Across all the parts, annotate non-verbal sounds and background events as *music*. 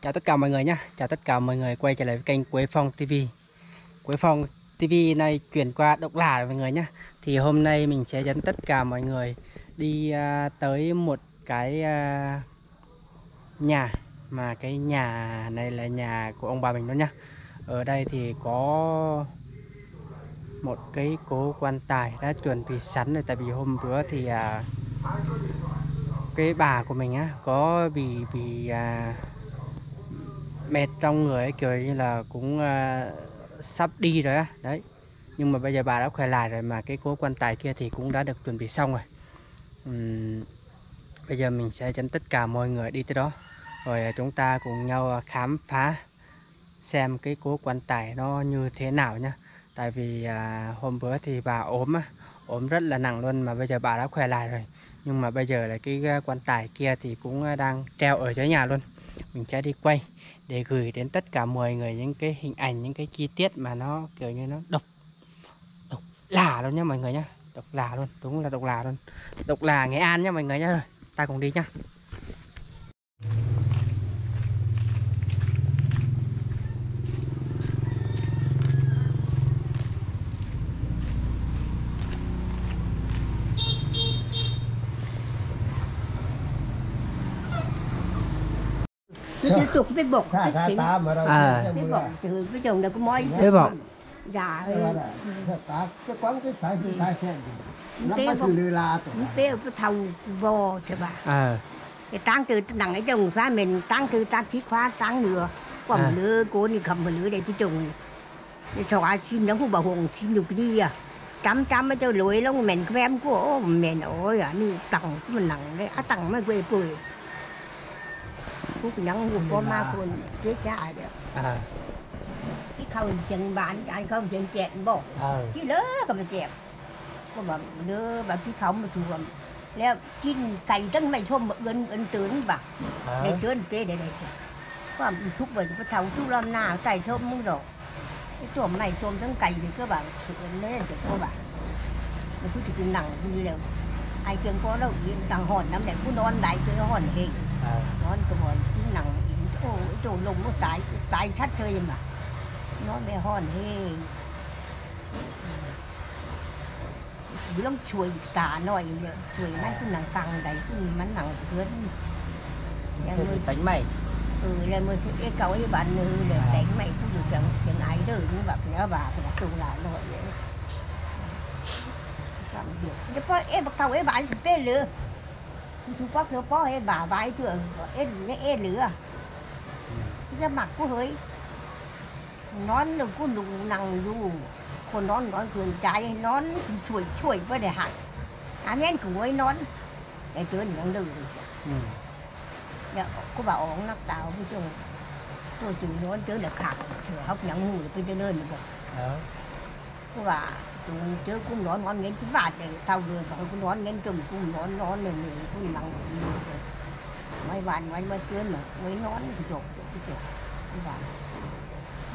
Chào tất cả mọi người nhé Chào tất cả mọi người quay trở lại với kênh Quế Phong TV Quế Phong TV này chuyển qua độc lạ rồi mọi người nhé Thì hôm nay mình sẽ dẫn tất cả mọi người đi uh, tới một cái uh, nhà. Mà cái nhà này là nhà của ông bà mình đó nhá. Ở đây thì có một cái cố quan tài đã chuẩn bị sẵn rồi. Tại vì hôm bữa thì uh, cái bà của mình á có bị bị uh, mệt trong người ấy, kiểu như là cũng uh, sắp đi rồi á đấy. Nhưng mà bây giờ bà đã khỏe lại rồi mà cái cố quan tài kia thì cũng đã được chuẩn bị xong rồi. Uhm, bây giờ mình sẽ dẫn tất cả mọi người đi tới đó. Rồi ờ, chúng ta cùng nhau ờ, khám phá xem cái cố quan tài nó như thế nào nhá. Tại vì à, hôm bữa thì bà ốm ốm rất là nặng luôn mà bây giờ bà đã khỏe lại rồi. Nhưng mà bây giờ là cái quan tài kia thì cũng đang treo ở dưới nhà luôn. Mình sẽ đi quay để gửi đến tất cả mọi người những cái hình ảnh, những cái chi tiết mà nó kiểu như nó độc độc lạ luôn nhá mọi người nhá. Độc lạ luôn, đúng là độc lạ luôn. Độc lạ nghệ an nhá mọi người nhá. Rồi, ta cùng đi nhá. chứ tôi cũng biết bọc Xa xa biết bọc từ cái chồng này có mối Biết bọc. dạ ừ. cái quán cái sai cái sai xe Nó có la tụi nó tiêu cái thầu vò thì bà. Ờ. cái tăng từ đằng ấy chồng phá mình tăng từ tăng chiếc khóa tăng nửa quả À. cố này cầm một lứa để chồng Để xóa xin nó cũng bảo hộ xin được đi à. Chăm chăm mới cho lối lông mình có em của mình ôi à ni tặng của mình nặng đấy. Á tặng mới quê quê พวกยังอยู่ก็มาคนเจ๊อใจเดียวที่เขาเชียงบานจานเขาเชียงแจ็บบอกที่เลิกก็มาแจ็บก็แบบเด้อแบบที่เขามาชวนแล้วกินไก่ตั้งไม่ชมเอื้อนเอื้อนตื่นบัได้เตือเป้ได้ได้ความทุกข์บ่จะไปเท่าชุกลำหน้าไก่ชมมึงดอกไอตัวไม่ชมทั้งไก่เลยก็แบบสุดเล่ยจะก็แบบมันพูดถึงหนังพูดเร็วไอเกียงก็เราเรียนต่างหอนน้ำแดงผู้นอนไหลเกียหอนเองนอนกระนอน chỗ lùng nó tải tải sắt chơi mà nó bé hòn hê lắm chuối cả nồi chuối mắt cũng nặng căng đấy cũng mắt nặng hơn. Em nuôi bánh mày. Ừ là cái cậu ấy bạn nữ để à. đánh mày cũng được chẳng chuyện ấy đâu nhưng mà nhớ bà phải đã lại nồi vậy làm việc cái bao em cậu ấy bạn sẽ bê chú bác nó bao ấy bà vãi chưa? Em em lửa à? ra mặt của hỡi nón được có đủ nặng dù còn nón nón thường trái nón chuỗi chuỗi với để hạt à nên cũng với nón để chứa những đường gì chứ. Ừ. Dạ cô bảo ông nắp tàu với chung tôi chữ nón chứa là khạc chứa hóc nhắn hù là bây nên được dạ. cô bà, chúng chứa cũng nón nón nghiên chín bạt để tàu người bảo cũng nón nghiên trùng cũng nón nón này người cũng nặng người ไว้บานไว้มาเกินหรอกไว้นอนจบจบจบบ้า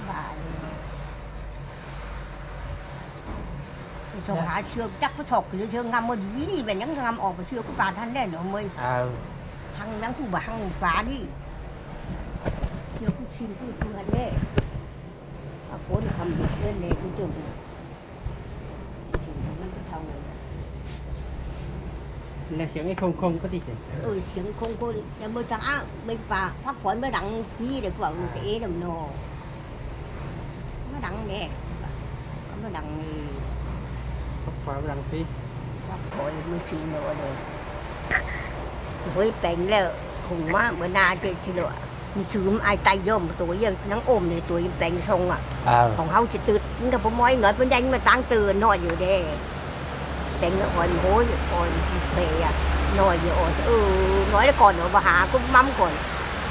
บ้าเลยชงหาเชือกจับผู้ชกหรือเชือกงามมาดีนี่แบบนยังงามออกมาเชือกกูป่าท่านได้หนอเมยหังยังกูบ่หังฟ้านี่เชือกกูชิมกูเพื่อนเน่คนคำเล่นเลยกูจบ là tiếng ấy không không có gì chứ เออเสียงคงคงแต่เมื่อจังอ้าไม่ป่าพักผ่อนไม่ดังนี่เด็กว่าเตะดำโนไม่ดังแน่ไม่ดังนี่ không phải đăng phí ว่าโอยมือซีโนเลยเฮ้ยเป็นแล้วคงมาเมื่อนาเจสิโนมีชื่อมไอไตย่อมตัวยังนังอมเลยตัวยังเป็นทรงอะ ờ ของเขาจะตื่นมันกับผมม้อยหน่อยเป็นยังมาตั้งตื่นหน่อยอยู่เด้เป็น แต่ nó còn hối còn về nồi gì ổn ừ nói là còn nó bà hà cũng mắm còn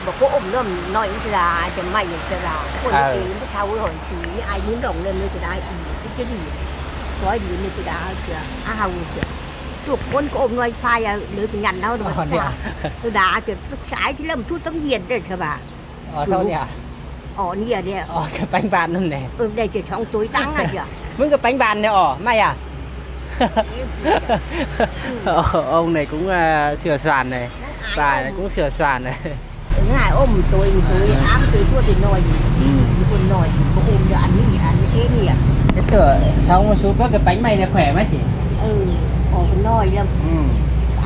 bà cô ủng nó nói như là chẳng mày như thế là còn cái cái thao hồi chỉ ai muốn động lên nơi cái ai thì cái gì nói gì nơi cái đó chưa à hầu chưa chuột con cô ủng nói phai à nơi cái ngành đâu rồi tôi đã thì tôi sải chỉ là một chút tấm diện đấy sao bà ờ thôi nè ờ nè nè ờ cái bánh bàn luôn nè ừ đây chỉ sống túi trắng à chưa มึงก็แปลงบานเนี่ยอ๋อไม่อะ *laughs* Ờ, ông này cũng uh, sửa soạn này. Bà này cũng sửa soạn này. Thứ hai ôm tôi tôi ừ. ăn từ thua thì nồi còn nồi có ôm được ăn gì ăn thế nhỉ cái cửa xong một số các cái bánh mày là khỏe mấy chị? Ừ ở cái nồi lắm. Ừ.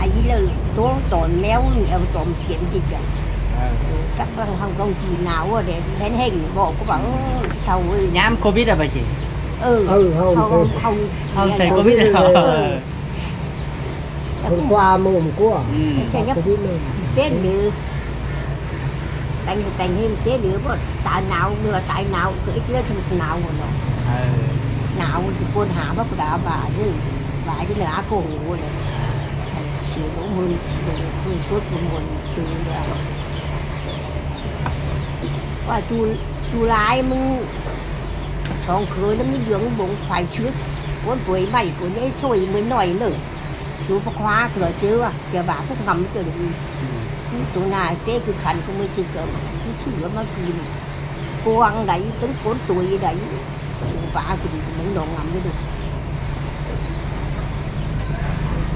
ấy là tôi tổn méo nhiều tổn chuyện gì cả chắc là không công gì nào để đến hình bộ của bảo sau nhám covid à bà chị? Ừ. Ừ, không, không không ừ. không không thầy không covid Covid à là- hôm qua mồm của ừ. Chạy nhấp. Chết được. Đánh đánh thêm chết được mà tại nào nữa tại nào cứ ít lên thành nào mà nó ừ. Nào thì quân hạ bác đã bà chứ. Bà chứ là cô hồ này chỉ cũng hơn từ cuối cùng một từ là và chú chú lái mình xong khơi nó mới dưỡng bụng phải trước quân tuổi bảy của nhảy xôi mới nói nữa chú bác hoa rồi chưa chờ bà cũng ngầm cho được tụi này tế cứ khăn cũng mới chỉ cỡ cái sữa mà kìm cô ăn đấy tính bốn tuổi đấy chú bà thì mình đồ ngầm mới được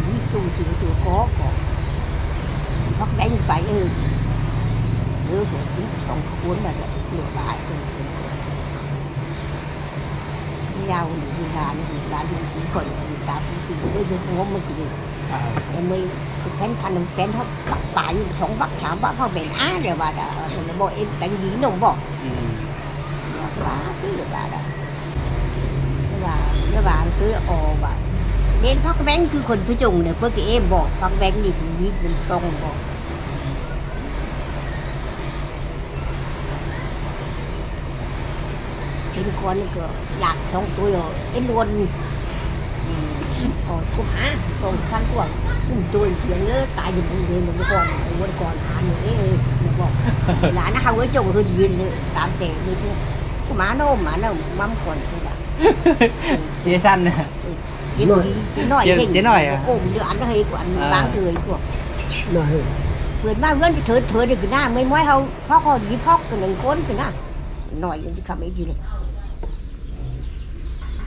Ý chú chỉ chú có có phát đánh phải ừ nhớ rồi cũng xong cuốn là được lửa lại rồi nhau thì đi làm thì làm thì cũng còn người ta cũng chỉ để cho ngóm mới chỉ được em mới cái thành ông cái họ bắt tại sống bắt chạm bắt họ bền á rồi bà đã rồi bộ em đánh dí nồng bỏ ừ quá thứ rồi bà đã thế bà thế bà cứ ồ bà đến phát bánh cứคนผู้จงเนี่ยเพื่อเอ็ม nhau thì đi làm thì chỉ còn cả thì bây giờ không mình chỉ em mới kén ăn ông kén hết bắt tay chống bắt cháo bắt hoa bền á rồi bà đã rồi bộ em đánh dí nồng bỏ quá thứ rồi bà đã và như bà cứ ồ bà nên phát bánh cứ còn chú trùng này có cái em bỏ phát bánh thì cũng biết mình xong bỏ *laughs* 인권 그 약정도요 인원 cũng hả còn phan của cùng tôi chuyện nữa tại vì cũng gì mà còn cũng còn hả nữa được không là nó không có chồng hơn gì nữa tạm tệ như thế của má nó má nó mắm còn chưa đã chế săn. À? Nè chế nói chế nói à? ôm được ăn hay của anh à. bán người của. Nói người ba vẫn thì thở thở được cái nào mới mới không khóc họ gì khóc cái này cuốn cái nào nói cái không ấy gì này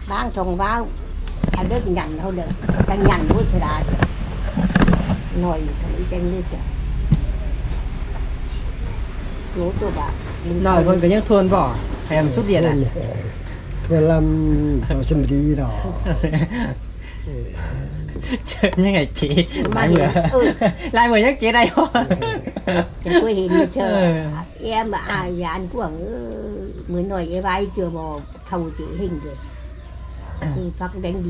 bán trồng vào anh đứa thì nhằn thôi được. Đang nhằn với thì nói không ấy trên nước kìa. Lúa cho bà không- con cái nhắc thôn vỏ. Thèm suốt diệt à Thôi làm Tôi xem đi đó. *laughs* Chơi như ngày chị. Lại hiện- vừa ừ. *laughs* lại vừa nhắc chị đây thôi tôi hiện là chờ Ừ. em mà à dạ anh của mới nói em ai chưa bò thầu chữ hình rồi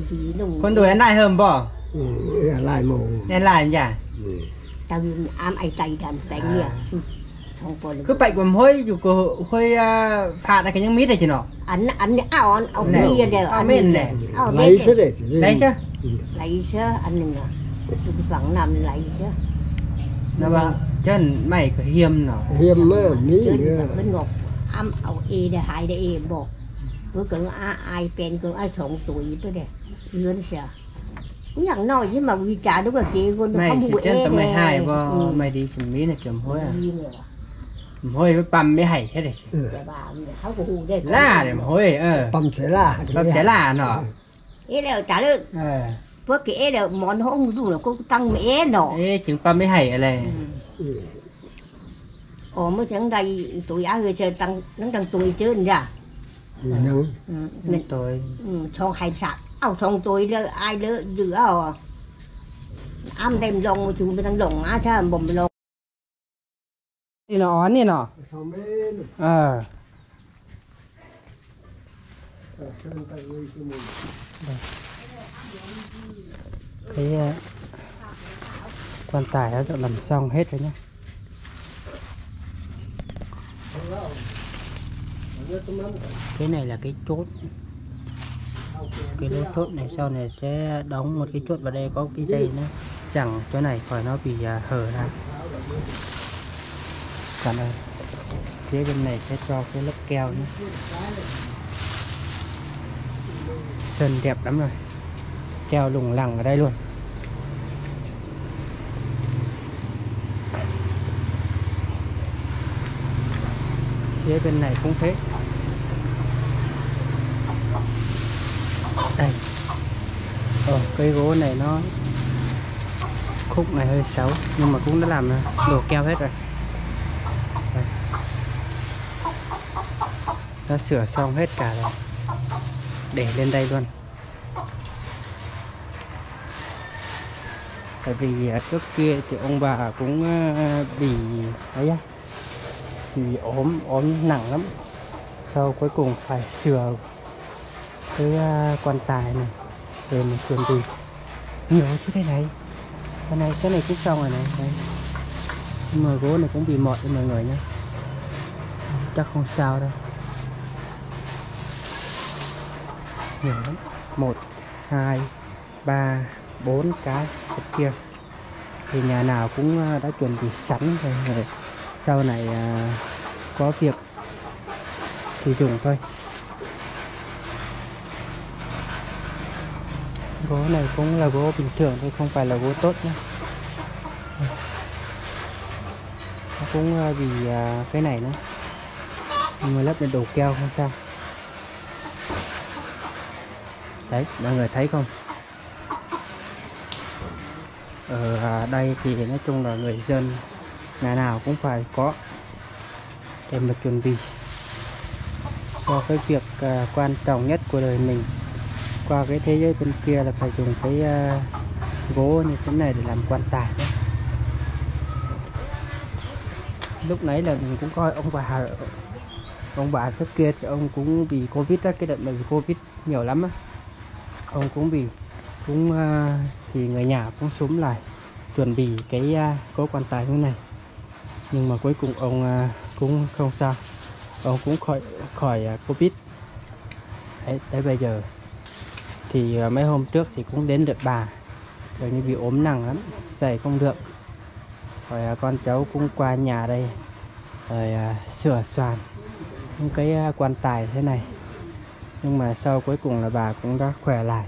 gì nung con đuổi anh lại hơn bỏ. Ừ, Lại mồm. Nên à Ừ. tao am ai tay đàn đánh À. có cứ bệnh quầm hôi dù cô hôi à, phạt là cái những mít này chị nó. Anh anh áo anh áo Nè. mi đều Áo anh mi mi nè. áo Lấy đấy sẽ để thì đấy chứ. Lấy chứ anh nè. Tôi vẫn nằm lấy chứ. Nó bảo chân mày cứ hiêm nó. Hiêm á, Mỹ chứ nữa. bên ngọc am áo e để hai để em bộ bữa cần ai เป็น cần ai sống tuổi bữa đây lớn sao cũng nhận nói chứ mà vì trả đúng là chị con mày không chỉ chân tầm mày hai mày đi chừng mít này chấm hôi à hôi với băm với hảy hết rồi la để mà ờ Băm sẽ là băm sẽ là nọ, ế đều trả được bữa cái ế món không dù là cô tăng mẹ nọ ê chừng băm với này ồ mới chẳng đây tuổi áo người chơi tăng nó tăng tuổi chơi nha. Ừ, Nâng mình tôi. Xong hai sạc áo xong tuổi đó ai đó giữ áo am đem lông chúng mình tăng lông á cha bầm lông đi nó ón đi nó. Ờ cái quan tài đã được làm xong hết rồi tôi mắm cái này là cái chốt. Cái lỗ chốt này sau này sẽ đóng một cái chốt vào đây, có cái dây nữa. Chẳng, chỗ này khỏi nó bị à, hở ra. Cảm ơn. Phía bên này sẽ cho cái lớp keo nữa sơn đẹp lắm rồi. Keo lủng lẳng ở đây luôn. phía bên này cũng thế. Đây. Ờ, ở cây gỗ này nó khúc này hơi xấu, nhưng mà cũng đã làm đồ keo hết rồi. Đây. đã sửa xong hết cả rồi. Để lên đây luôn. Tại vì trước kia thì ông bà cũng ờ, bị, ấy thì bị ốm ốm nặng lắm. Sau cuối cùng phải sửa cái à, quan tài này để mình chuẩn bị. Nhiều chứ cái này. Cái này cái này cũng xong rồi này. Đây. nhưng mà gỗ này cũng bị mọt cho mọi người nhé chắc không sao đâu. Nhiều lắm. Một hai ba bốn cái thật thì nhà nào cũng à, đã chuẩn bị sẵn rồi, rồi sau này à, có việc thì dùng thôi. Gỗ này cũng là gỗ bình thường thôi không phải là gỗ tốt nhé nó cũng à, vì à, cái này nữa. Nhưng mà lắp lên đồ keo không sao. Đấy mọi người thấy không? Ở đây thì nói chung là người dân nhà nào cũng phải có để mà chuẩn bị cho cái việc uh, quan trọng nhất của đời mình. Qua cái thế giới bên kia là phải dùng cái uh, gỗ như thế này để làm quan tài đó. lúc nãy là mình cũng coi ông bà ông bà trước kia thì ông cũng bị covid đó cái đợt mà bị covid nhiều lắm á. Ông cũng bị cũng uh, thì người nhà cũng súng lại chuẩn bị cái uh, cố quan tài như này nhưng mà cuối cùng ông à, cũng không sao. Ông cũng khỏi khỏi à, covid. Đấy, đấy bây giờ. Thì à, mấy hôm trước thì cũng đến lượt bà. Rồi như bị ốm nặng lắm dậy không được. Rồi con cháu cũng qua nhà đây. Rồi sửa soạn những cái quan tài thế này. Nhưng mà sau cuối cùng là bà cũng đã khỏe lại.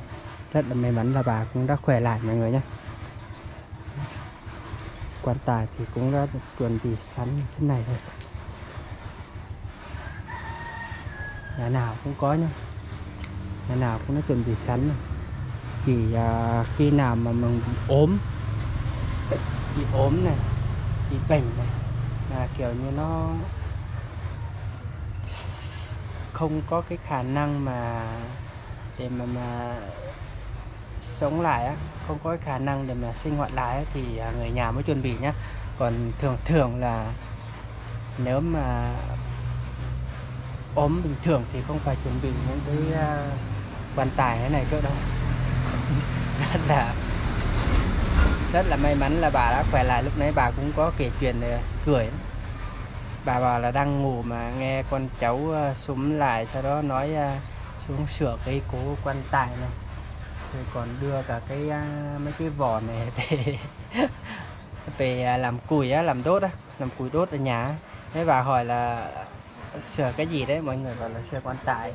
Rất là may mắn là bà cũng đã khỏe lại mọi người nhé quan tài thì cũng đã được chuẩn bị sẵn như thế này rồi nhà nào cũng có nhá nhà nào cũng đã chuẩn bị sẵn rồi. chỉ à, khi nào mà mình bị ốm bị ốm này bị bệnh này là kiểu như nó không có cái khả năng mà để mà mà sống lại á không có khả năng để mà sinh hoạt lại á, thì à, người nhà mới chuẩn bị nhá. Còn thường thường là nếu mà ốm bình thường thì không phải chuẩn bị những cái à, quan tài thế này cơ đâu. *laughs* Rất là rất là may mắn là bà đã khỏe lại. Lúc nãy bà cũng có kể chuyện để cười bà bảo là đang ngủ mà nghe con cháu à, súng lại sau đó nói xuống sửa cái cố quan tài này rồi còn đưa cả cái à, mấy cái vỏ này *laughs* về về à, làm củi á làm đốt á làm củi đốt ở nhà thế bà hỏi là sửa cái gì đấy mọi người bảo là sửa quan tài.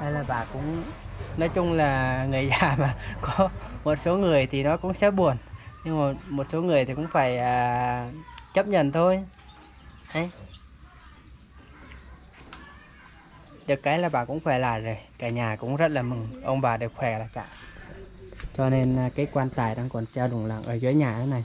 Hay là bà cũng nói chung là người *laughs* già mà có một số người thì nó cũng sẽ buồn nhưng mà một số người thì cũng phải à, chấp nhận thôi. Đấy. Được cái là bà cũng khỏe lại rồi cả nhà cũng rất là mừng ông bà đều khỏe là cả cho nên à, cái quan tài đang còn treo đùng lẳng ở dưới nhà thế này.